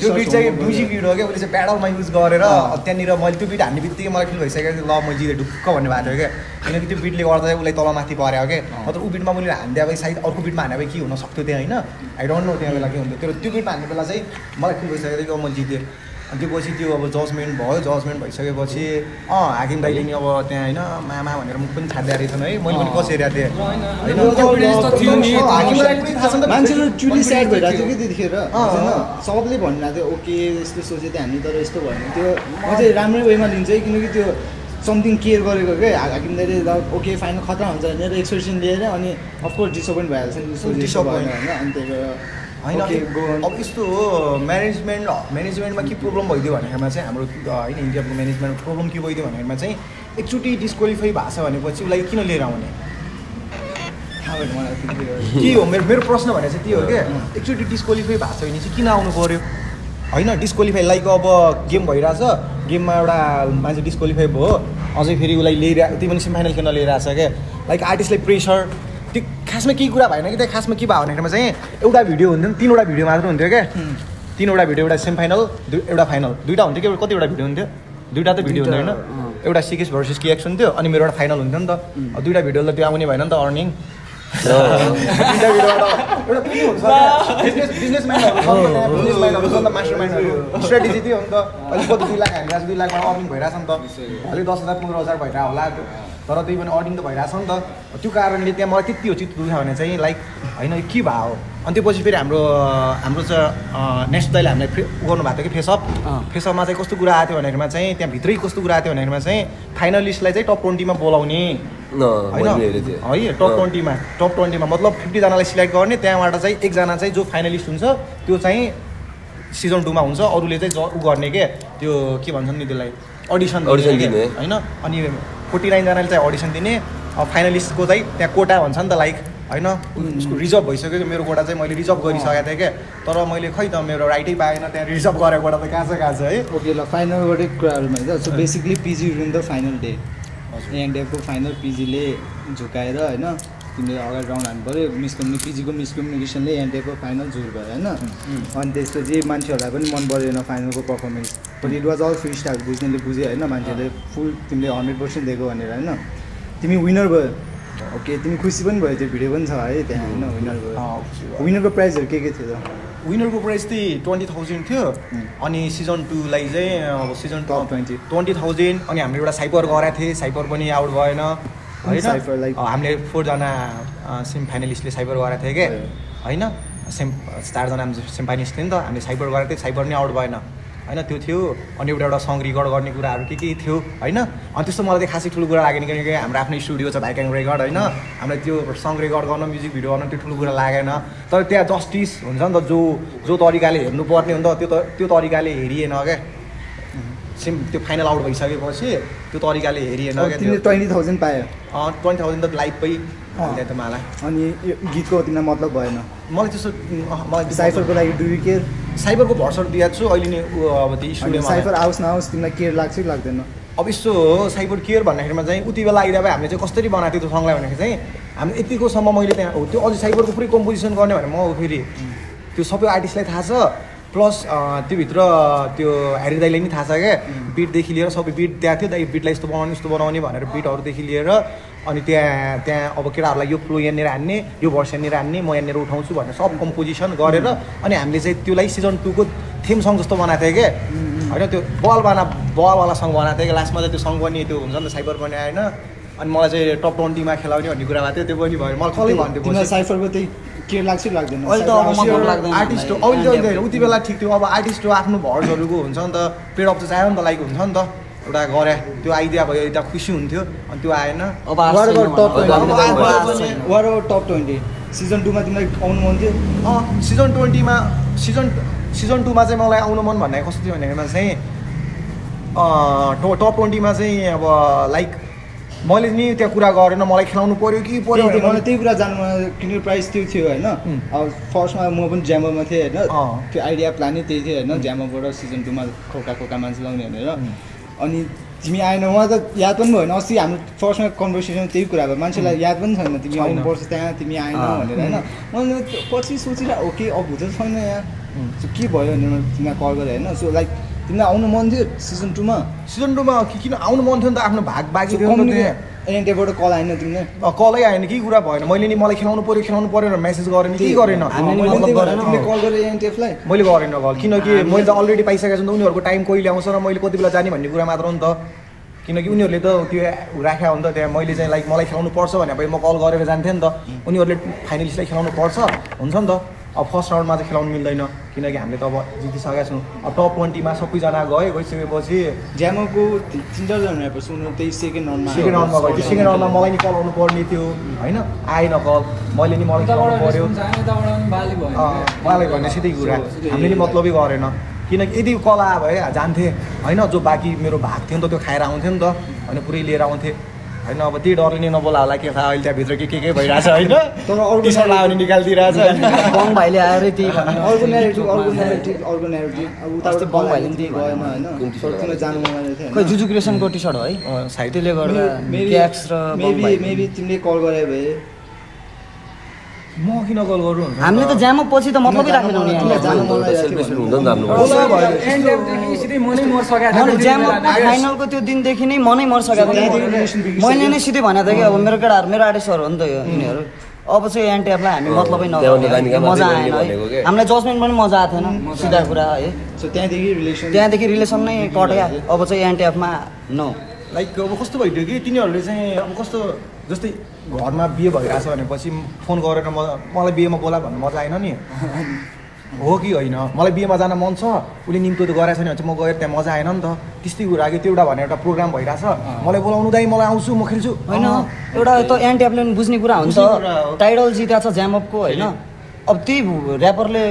त्यो- बिट। चाहिँ म्युजिक बिट हो क्या? उसले चाहिँ प्याडलमा युज गरेर। त्यहाँनिर मैले त्यो बिट हान्ने बित्तिकै मलाई फिल भइसक्यो कि ल म जितेँ ढुक्क भन्ने भएको थियो क्या? किनकि त्यो बिटले गर्दा चाहिँ उसलाई तल माथि पऱ्यो क्या। नत्र ऊ बिटमा मैले हान्दिया भए सायद अर्को बिटमा हाने भए के हुन सक्थ्यो त्यहाँ होइन? आई डोन्ट नो त्यहाँ बेला के हुन्थ्यो। तर त्यो बिटमा हान्ने बेला चाहिँ मलाई फिल भइसकेको थियो कि म जितेँ। अनि त्यो पछि त्यो अब जजमेन्ट भयो जजमेन्ट भइसकेपछि अँ हाकिम दाइले नि अब त्यहाँ होइन मामा भनेर मुख पनि छाडिदिएको रहेछन् है। मैले पनि कसेर थिएँ। होइन त्यो यस्तो थियो नि, अँ, हाकिमलाई पनि थाहा छ नि त। मान्छेहरू चुली स्याड भइरहेको थियो कि त्यो त्यतिखेर? अँ, होइन। अँ। सबले भनिरहेको थियो ओके यस्तो सोचेको थियो हामी तर यस्तो भयो त्यो म चाहिँ राम्रै वेमा लिन्छु है किनकि त्यो समथिङ केयर गरेको क्या हाकिम दाइले ओके फाइनल खतरा हुन्छ भनेर एक्सप्रेसन लिएर अनि अफकोर्स डिसपोइन्ट भइहाल्छ नि। भएन होइन। अनि त्यही भएर होइन. अब यस्तो हो म्यानेजमेन्ट म्यानेजमेन्टमा के प्रब्लम भइदियो भन्दाखेरिमा चाहिँ हाम्रो होइन इन्डियाको म्यानेजमेन्ट प्रब्लम के भइदियो भन्दाखेरिमा चाहिँ एकचोटि डिस्क्वालिफाई भएको छ भनेपछि उसलाई किन लिएर आउने। के हो? मेरो मेरो प्रश्न भने चाहिँ त्यो हो क्या एकचोटि डिस्क्वालिफाई भएको छ भने चाहिँ किन आउनु पऱ्यो होइन डिस्क्वालिफाई लाइक अब गेम भइरहेछ गेममा एउटा मान्छे डिस्क्वालिफाई भयो अझै फेरि उसलाई लिइरहेको त्यो पनि सेमिफाइनल खेल्न लिइरहेछ क्या लाइक आर्टिस्टलाई प्रेसर खासमा केही कुरा भएन कि त्यहाँ खासमा के भयो भन्दाखेरिमा चाहिँ एउटा भिडियो हुन्थ्यो नि तिनवटा भिडियो मात्र हुन्थ्यो क्या। तिनवटा भिडियो एउटा सेमी फाइनल दुई एउटा फाइनल। दुइटा हुन्थ्यो कि कतिवटा भिडियो हुन्थ्यो? दुइटा त भिडियो हुन्थ्यो होइन एउटा सिकेस भर्सेस के एक्स हुन्थ्यो अनि मेरो एउटा फाइनल हुन्थ्यो नि त। दुइटा भिडियोलाई त्यो आउने भएन नि त अर्निङ। त। त्यहाँ त। स्ट्राटेजी त्यो हो नि त। अहिले कति दुई लाख छ दुई लाखबाट अर्निङ भइरहेछ नि त। भोलि दस हजार पन्ध्र हजार भइरहेको होला। तर त्यही पनि अर्निङ त भइरहेछ नि त। त्यो कारणले त्यहाँ मलाई त्यति हो चित्त दुख्यो भने चाहिँ लाइक होइन यो के भयो? अनि त्यो पछि फेरि हाम्रो हाम्रो चाहिँ नेक्स्ट दाइले हामीलाई फे गर्नु भएको थियो कि फेसअप फेसअपमा चाहिँ कस्तो कुरा आएको थियो भनेरमा चाहिँ त्यहाँभित्रै कस्तो कुरा आएको थियो भनेरमा चाहिँ फाइनलिस्टलाई चाहिँ टप ट्वेन्टीमा बोलाउने। होइन? है टप ट्वेन्टीमा टप ट्वेन्टीमा मतलब फिफ्टीजनालाई सिलेक्ट गर्ने त्यहाँबाट चाहिँ एकजना चाहिँ जो फाइनलिस्ट हुन्छ त्यो चाहिँ सिजन टूमा हुन्छ अरूले चाहिँ ज उ गर्ने के? त्यो के भन्छन् नि त्यसलाई? अडिसन के, दिने। होइन? अनि फोर्टी नाइनजनाले चाहिँ अडिसन दिने फाइनलिस्टको चाहिँ त्यहाँ कोटा हुन्छ नि त लाइक होइन? उसको रिजर्भ भइसक्यो कि मेरो कोटा चाहिँ मैले रिजर्भ गरिसकेको थिएँ क्या। तर मैले खै त मेरो राइटै पाएन त्यहाँ रिजर्भ गरेको कोटा त कहाँ छ कहाँ छ है? ओके ल फाइनलबाटै कुराहरूमा होइन so basically PG ruin the final day एनडिएफको final पिजीले झुकाएर होइन? तिमीले अगाडि राउन्ड हान्नु पऱ्यो। मिसकम्युनि पिजीको मिसकम्युनिकेसनले एनडिएफको फाइनल जोर भयो होइन? अनि त्यसपछि मान्छेहरूलाई पनि मन परेन फाइनलको performance but it was all freestyle बुझ्नेले बुझ्यो होइन? मान्छेले फुल तिमीले हन्ड्रेड पर्सेन्ट दिएको भनेर होइन? तिमी विनर भयो। ओके तिमी खुसी पनि भयो त्यो भिडियो पनि छ है त्यहाँ होइन विनर भयो। विनरको प्राइजहरू के के थियो त? विनरको प्राइस चाहिँ ट्वेन्टी थाउजन्ड थियो। अनि सिजन टूलाई चाहिँ अब सिजन Top 20. ट्वेन्टी थाउजन्ड अनि हामीले एउटा साइपर गराएको थिएँ। साइपर पनि आउट भएन। होइन? हामीले फोरजना सेमी फाइनलिस्टले साइपर गराएको थिएँ कि? होइन? सेम चारजना हामी सेमी फाइनलिस्ट थियो नि त। हामीले साइपर गराएको थियौँ साइपर नै आउट भएन। होइन? त्यो थियो। अनि एउटा एउटा सङ्ग रेकर्ड गर्ने कुराहरू के के थियो? होइन? अनि त्यस्तो मलाई चाहिँ खासै ठुलो कुरा लागेन किनकि हाम्रो आफ्नै स्टुडियो छ भाइक्याङ रेकर्ड होइन? हामीलाई त्यो सङ्ग रेकर्ड गर्न म्युजिक भिडियो गर्न त्यो ठुलो कुरा लागेन। तर त्यहाँ जस्टिस हुन्छ नि त जो जो तरिकाले हेर्नुपर्ने हुन्छ त्यो त त्यो तरिकाले हेरिएन क्या सेम त्यो फाइनल आउट भइसकेपछि त्यो तरिकाले हेरिएन तिमीले ट्वेन्टी थाउजन्ड पायो। ट्वेन्टी थाउजन्ड त लाइफै त मलाई अनि यो गीतको तिमीलाई मतलब भएन। मलाई त्यस्तो मलाई साइफरको लागि डु यु केयर साइबरको भर्सर दिएको छु अहिले नै ऊ अब त्यो अनि स्टुडियोमा साइफर आओस् नआओस् तिमीलाई केयर लाग्छ कि लाग्दैन? अब यस्तो हो साइबर केयर भन्दाखेरिमा चाहिँ उति बेला भए हामीले चाहिँ कसरी बनाएको थियो त्यो सङ्गलाई भन्दाखेरि चाहिँ हामीले यतिकोसम्म मैले त्यहाँ हो त्यो अझै साइबरको पुरै कम्पोजिसन गर्ने भने म फेरि त्यो सबै आर्टिस्टलाई थाहा छ। प्लस त्योभित्र त्यो हेरी दाईलाई पनि थाहा छ क्या बिटदेखि लिएर सबै बिट त्यहाँ थियो दाइ बिटलाई यस्तो बनाउने यस्तो बनाउने भनेर बिटहरूदेखि लिएर अनि त्यहाँ त्यहाँ अब केटाहरूलाई यो फ्लो यहाँनिर हान्ने यो भर्स यहाँनिर हान्ने म यहाँनिर उठाउँछु भनेर सब कम्पोजिसन गरेर अनि हामीले चाहिँ त्यसलाई सिजन टूको थिम सङ्ग जस्तो बनाएको थियो क्या होइन त्यो बलवाला बलवाला सङ्ग बनाएको थियो कि? लास्टमा चाहिँ त्यो सङ्ग पनि त्यो हुन्छ नि त साइबर पनि आएन। अनि मलाई चाहिँ टप ट्वेन्टीमा खेलाउने भन्ने कुरा भएको थियो त्यो पनि भयो। मलाई कसले भन्थ्यो साइफरको त्यही केयर लाग्छ कि लाग्दैन। अहिले त अब मतलब लाग्दैन आर्टिस्ट हो। अहिले होइन, उति बेला ठिक थियो। अब आर्टिस्ट हो आफ्नो भर्सहरूको हुन्छ नि त पेड अफ त चाहियो नि त लाइक हुन्छ नि त एउटा गरे। त्यो आइडिया भयो एउटा खुसी हुन्थ्यो अनि त्यो आएन। टप ट्वेन्टी सिजन टूमा तिमीलाई आउनु मन थियो? अँ सिजन ट्वेन्टीमा सिजन सिजन टूमा चाहिँ मलाई आउनु मन भन्ने कस्तो थियो भन्दाखेरिमा चाहिँ टप ट्वेन्टीमा चाहिँ अब लाइक मैले नि त्यहाँ कुरा गरेन मलाई खेलाउनु पऱ्यो कि पऱ्यो मलाई त्यही कुरा जान्नु किनकि प्राइस त्यो थियो होइन. अब फर्स्टमा म पनि ज्यामोमा थिएँ होइन। त्यो आइडिया प्लानै त्यही थियो होइन ज्यामोबाट सिजन टूमा खोका खोका मान्छे लाउने भनेर। अनि तिमी आएन उहाँ त याद पनि भएन। अस्ति हाम्रो फर्स्टमा कन्भर्सेसन त्यही कुरा भयो। मान्छेलाई याद पनि छैन तिमी। आउनुपर्छ त्यहाँ तिमी आएन। भनेर होइन। मैले पछि सोचिरहेको ओके अब हुँदै छैन यहाँ। के भयो? भनेर मैले तिमीलाई कल गरेँ होइन। सो लाइक तिमीलाई आउनु मन थियो सिजन टूमा? सिजन टूमा किन आउनु मन थियो नि त आफ्नो भाग बाँकी थियो एनएनटीबाट कल आएन तिमीले कलै आएन केही कुरा भएन। मैले नि मलाई खेलाउनु पऱ्यो खेलाउनु पऱ्यो भनेर मेसेज गरेन केही गरेन। तिमीले कल गरेँ एनटिएफलाई मैले गरेन कल किनकि मैले त अलरेडी पाइसकेको छु नि त। उनीहरूको टाइम कहिले आउँछ र मैले कति बेला जाने भन्ने कुरा मात्र हो नि त। किनकि उनीहरूले त त्यो राख्या हो नि त त्यहाँ। मैले चाहिँ लाइक मलाई खेलाउनु पर्छ भनेपछि म कल गरेर जान्थेँ नि त। उनीहरूले फाइनलिस्टलाई खेलाउनु पर्छ। हुन्छ नि त। अब फर्स्ट राउन्डमा चाहिँ खेलाउनु मिल्दैन। किनकि हामीले त अब जितिसकेका छौँ। अब टप ट्वेन्टीमा सबैजना गयो गइसकेपछि ज्यामोको ति- तिन चारजना त्यही सेकेन्ड राउन्डमा सेकेन्ड राउन्डमा गयो सेकेन्ड राउन्डमा मलाई नि कल आउनु पर्ने थियो। होइन? आएन कल मैले नि मलाई पऱ्यो अँ, उहाँलाई भने सिधै कुरा। हामीले नि मतलबै गरेन। किनकि यदि कल आयो भए जान्थेँ। होइन? जो बाँकी मेरो भाग थियो नि त त्यो खाएर आउँथ्यो नि त। होइन पुरै लिएर आउँथेँ। होइन अब त्यही डरले नै नबोला होला के थाहा अहिले त्यहाँभित्र के के के भइरहेछ होइन? तर अर्को टी सर्ट लगाउने निकालिदिइरहेछ बङ भाइले आएर त्यही भन्यो। अर्को नेरेटिभ अर्को नेरेटिभ अर्को नेरेटिभ अब उताबाट बङ भाइले पनि त्यही भन्यो। होइन। जानु मन थियो? जुजु क्रिएसनको टी सर्ट हो है? अँ, सायद त्यसले गर्दा भाइ maybe तिमीले कल गरे भए। म किन कल गरौँ हामीले त ज्यामो पछि त मतलबै राखेन फाइनलको त्यो दिनदेखि नै मनै मर्सकेको थियो। मैले नै सिधै भनेको थिएँ कि अब मेरो केटाहरू मेरो आर्टिस्टहरू हो नि त यो यिनीहरू। अब चाहिँ एनटिएफलाई हामी मतलबै नगर्ने मजा आएन है। के? हामीलाई जजमेन्ट पनि मजा आएको थिएन। सिधा कुरा है। सो त्यहाँदेखि रिलेसन त्यहाँदेखि रिलेसन नै कट्यो। अब चाहिँ एनटिएफमा नो लाइक अब कस्तो भइदियो कि? तिनीहरूले चाहिँ अब कस्तो जस्तै घरमा बिहे भइरहेछ भनेपछि फोन गरेर म मलाई बिहेमा बोला भन्नु मजा आएन नि। हो कि होइन? मलाई बिहेमा जान मन छ उसले निम्तो त गराएको छैन भने चाहिँ म गएर त्यहाँ मजा आएन नि त। त्यस्तै कुरा कि त्यो एउटा भनेर एउटा प्रोग्राम भइरहेछ। मलाई बोलाउनु दाइ मलाई आउँछु म खेल्छु। होइन। एउटा त एनटिएफले पनि बुझ्ने कुरा हुन्छ बुझ्ने कुरा हो। टाइटल जिता छ ज्यामअपको होइन। अब त्यही ऱ्यापरले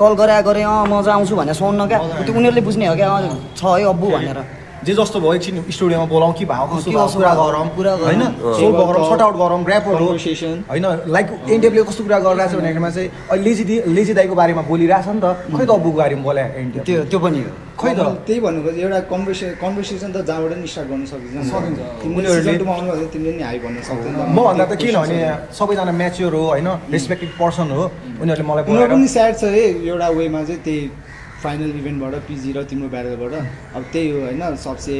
कल गरे गरे अँ मजा आउँछु भनेर सुन्न क्या। त्यो उनीहरूले बुझ्ने हो क्या छ है अब्बु भनेर। जे जस्तो भयो एकछिन स्टुडियोमा बोलाउँ कि भाउ कस्तो कसो कुरा गरौँ। होइन? सोल्भ गरौँ सर्ट आउट गरौँ Conversation. होइन? लाइक एनटिएफले कस्तो कुरा गरिरहेको छ भनेकोमा चाहिँ अहिले लेजी लेजी दाईको बारेमा बोलिरहेछ नि त। खै त अब्बुको बारेमा बोल्या एनटिएफ त्यो त्यो पनि हो। खै त? त्यही खोजेँ एउटा कन्भर्सेसन कन्भर्सेसन त जहाँबाट नि स्टार्ट गर्न सकिन्छ। सकिन्छ। तिमीले नि हाई भन्न सक्दैन। म भन्दा त किनभने सबैजना म्याच्योर हो होइन? रेस्पेक्टेड पर्सन हो। उनीहरूले मलाई उनीहरू पनि स्याड छ है एउटा वेमा चाहिँ त्यही फाइनल इभेन्टबाट पिजी र तिम्रो ब्याटलबाट अब त्यही हो होइन सबसे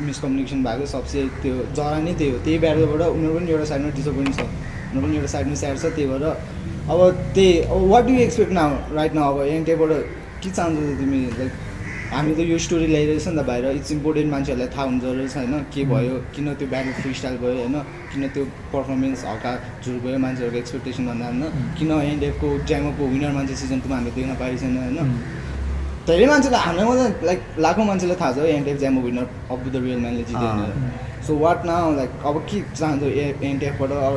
मिसकम्युनिकेसन भएको सबसे त्यो जरा नै त्यही हो। त्यही ब्याटलबाट उनीहरू पनि एउटा साइडमा डिसपोइन्ट छ उनीहरू पनि एउटा साइडमा स्याड छ त्यही भएर अब त्यही अब what do expect now right now अब एनटेबाट के चाहन्छौ त तिमी? लाइक हामी त यो स्टोरी ल्याइरहेछ नि त बाहिर इट्स इम्पोर्टेन्ट मान्छेहरूलाई थाहा हुन्छ रहेछ होइन के भयो किन त्यो ब्याटल फ्री स्टाइल भयो होइन किन त्यो पर्फर्मेन्स हल्का झुर गयो मान्छेहरूको एक्सपेक्टेसन भन्दा होइन किन एनडिएफको ज्यामको विनर मान्छे सिजन टूमा हामीले देख्न पाएको छैन होइन धेरै मान्छेलाई हामीलाई मात्रै लाइक लाखौँ मान्छेलाई थाहा छ एनटिएफ ज्यामको विनर अफ द रियल म्यानले जित्यो भनेर सो वाट न लाइक अब के चाहन्छ एनटिएफबाट अब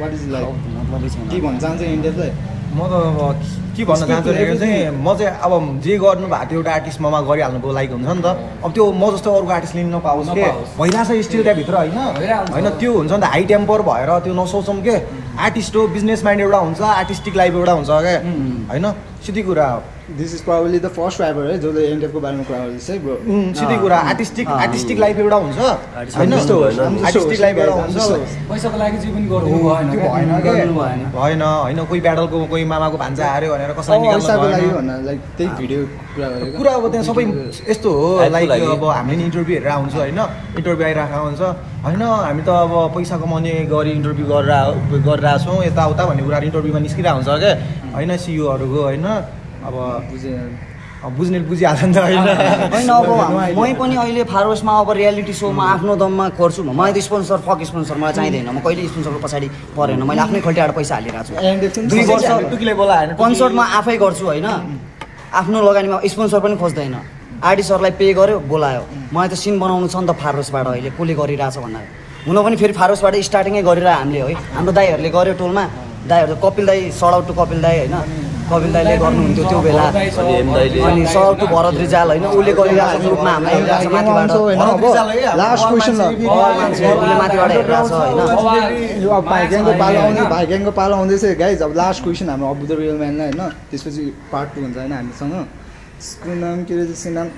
वाट इज लाइक मतलबै के भन्न चाहन्छ एनटिएफलाई म त अब के भन्न चाहन्छु भनेको चाहिँ म चाहिँ अब जे गर्नु भएको थियो एउटा आर्टिस्ट ममा गरिहाल्नुको लाइक हुन्छ नि त। अब त्यो म जस्तो अरूको आर्टिस्ट लिनु नपाओस् के? नपाओस्। भइरहेछ स्टिल त्यहाँभित्र होइन? भइरहेको। होइन त्यो हुन्छ नि त हाई टेम्पर भएर त्यो नसोचौँ के? आर्टिस्ट हो बिजनेस माइन्ड एउटा हुन्छ आर्टिस्टिक लाइफ एउटा हुन्छ क्या होइन? सिधै कुरा हो। This is probably the first driver है जसले एनटिएफको बारेमा कुरा गर्दैछ है ब्रो सिधै कुरा आर्टिस्टिक। आर्टिस्टिक लाइफ एउटा हुन्छ। होइन? आर्टिस्टिक लाइफ एउटा। हुन्छ। पैसाको लागि चाहिँ पनि गरिदिनु भएन। भएन के? गर्नु भएन। होइन कोही ब्याडलको कोही मामाको भान्जा हार्यो भनेर कसैलाई निकाल्नु पैसाको लागि भएन। भन्दा लाइक त्यही भिडियो कुरा गरेको। कुरा अब त्यहाँ सबै यस्तो हो लाइक। अब हामीले नि इन्टरभ्यू हेरेर हुन्छ होइन? इन्टरभ्यू आइरहेको हुन्छ। होइन हामी त अब पैसा कमाउने गरी इन्टरभ्यू गरेर गरिरहेछौँ यताउता भन्ने कुराहरू इन्टरभ्यूमा निस्किरहेको हुन्छ क्या? होइन सियुहरूको होइन? अब बुझेँ अब बुझ्ने बुझिहाल्छ नि त होइन। होइन अब मै पनि अहिले फारोसमा अब रियालिटी सोमा आफ्नो दममा गर्छु मलाई त स्पोन्सर फक स्पोन्सर मलाई चाहिँदैन। म कहिले स्पोन्सरको पछाडि परेन। मैले आफ्नै खल्टीबाट पैसा हालिरहेको छु। दुई वर्ष टुकीले बोलाएन कन्सर्टमा आफै गर्छु होइन। आफ्नो लगानीमा स्पोन्सर पनि खोज्दैन। आर्टिस्टहरूलाई पे गर्यो बोलायो। मलाई त सिन बनाउनु छ नि त फारोसबाट अहिले। कसले गरिरहेछ भन्दा हुन पनि फेरि फारोसबाट स्टार्टिङै गरिरह हामीले है। हाम्रो दाईहरूले गर्यो टोलमा। दाईहरू कपिल दाई सड आउट टु कपिल दाई होइन। कपिल दाईले गर्नुहुन्थ्यो त्यो बेला। अनि आउट टु भरत रिजाल होइन उसले गरिरहेको छ ग्रुपमा हामीलाई माथिबाट हेरिरहेको छ होइन। पालो आउँदै भाइग्याङको पालो आउँदैछ गाइज अब लास्ट क्वेसन हाम्रो अबु द रियल म्यानलाई होइन। त्यसपछि पार्ट टू हुन्छ होइन हामीसँग। स्कुल नाम के रहेछ? सिनाम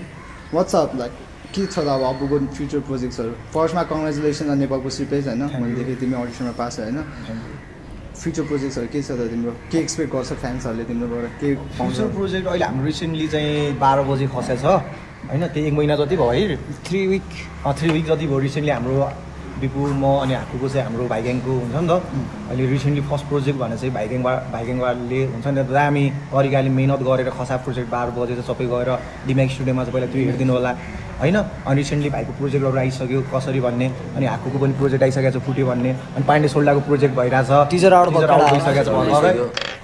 वाट्सएप लाइक के छ त अब अबुको फ्युचर प्रोजेक्ट्सहरू फर्स्टमा कङ्ग्रेचुलेसन नेपालको सिपेज होइन। मैले देखेँ तिमी अडिसनमा पास होइन। फ्युचर प्रोजेक्ट्सहरू के छ त तिम्रो? के एक्सपेक्ट गर्छ फ्यान्सहरूले तिम्रोबाट? के फ्युचर प्रोजेक्ट अहिले हाम्रो रिसेन्टली चाहिँ बाह्र बजी खसेको छ होइन? त्यही एक महिना जति भयो है? थ्री विक थ्री विक जति भयो रिसेन्टली हाम्रो बिपु म अनि हाकुको चाहिँ हाम्रो भाइग्याङको हुन्छ नि त। अहिले रिसेन्टली फर्स्ट प्रोजेक्ट भने चाहिँ भाइग्याङबाट भाइग्याङबाटले हुन्छ नि त दामी तरिकाले मिहिनेत गरेर खसा प्रोजेक्ट बाह्र बजे चाहिँ सबै गएर डिम्याक स्टुडियोमा चाहिँ पहिला त्यो हेरिदिनु होला। होइन? अनि रिसेन्टली भाइको प्रोजेक्टहरू आइसक्यो कसरी भन्ने? अनि हाकुको पनि प्रोजेक्ट आइसकेको छ फुट्यो भन्ने। अनि पाण्डे सोल्डाको प्रोजेक्ट भइरहेछ। Out आएको भइसकेको छ भर्खरै।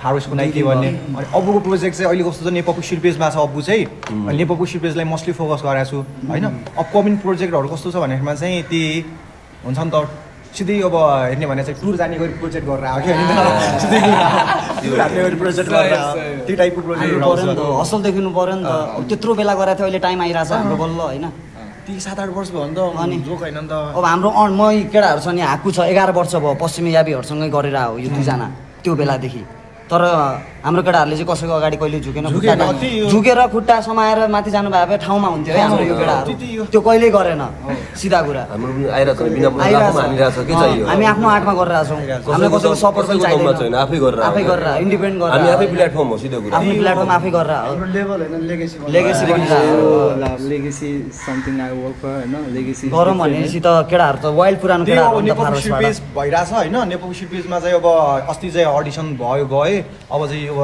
फारुसको नाइ के भन्ने? अनि अबुको प्रोजेक्ट चाहिँ अहिले कस्तो छ नेपको सिर्पेजमा छ अब्बु चाहिँ। अनि नेपको सिर्पेजलाई मोस्टली फोकस गरेको छु होइन? अपकमिङ प्रोजेक्टहरू कस्तो छ भनेमा चाहिँ त्यही हुन्छ नि त। सिधै अब हेर्ने भने चाहिँ टुर जाने गरी प्रोजेक्ट गरेर आयो क्या होइन प्रोजेक्ट गरेर त्यो टाइपको पऱ्यो नि त प्रोजेक्ट हसल देखिनु पऱ्यो नि त। त्यत्रो बेला गरेको थियो अहिले टाइम आइरहेछ हाम्रो बल्ल होइन? ती सात आठ वर्ष भयो अनि? त जोक होइन नि त। अब हाम्रो अन मै केटाहरू छ नि हाकु छ एघार वर्ष भयो पश्चिमी याबीहरूसँगै गरेर हो यो दुईजना त्यो बेलादेखि। तर हाम्रो केटाहरूले चाहिँ कसैको अगाडि कहिले झुकेन। झुकेर खुट्टा समाएर माथि जानु भए ठाउँमा हुन्थ्यो है हाम्रो यो केटाहरू। त्यो कहिल्यै गरेन सिधा कुरा। हामी आफ्नो आँटमा गरेर छौँ। हामीलाई कसैको सपोर्ट पनि कसैको दममा छैन चाहिँदैन। आफै गरेर। आफै। गरेर इन्डिपेन्डेन्ट गरेर। हामी आफै हो। प्लेटफर्म हो सिधो कुरा। आफ्नो प्लेटफर्म आफै गरेर। हो हाम्रो लेभल होइन लेगेसी Legacy बनिरहेको। हो। लेगेसी समथिङ आई वर्क होइन लेगेसी गरौँ भनेपछि त केटाहरू त वाइल्ड पुरानो केटाहरू भइरहेछ होइन चाहिँ अब अस्ति चाहिँ अडिसन भयो गएँ। अब चाहिँ अब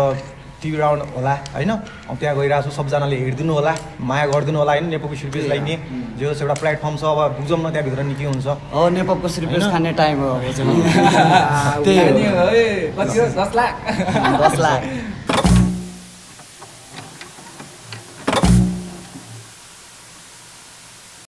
टिभी राउन्ड होला होइन? अब त्यहाँ गइरहेको छु सबजनाले हेरिदिनु होला माया गरिदिनु होला होइन? नेपको सिर्पेजलाई नि। जो एउटा प्लेटफर्म छ अब बुझौँ न त्यहाँभित्र नि के हुन्छ। हो नेपालको होइन? खाने टाइम हो दस लाख।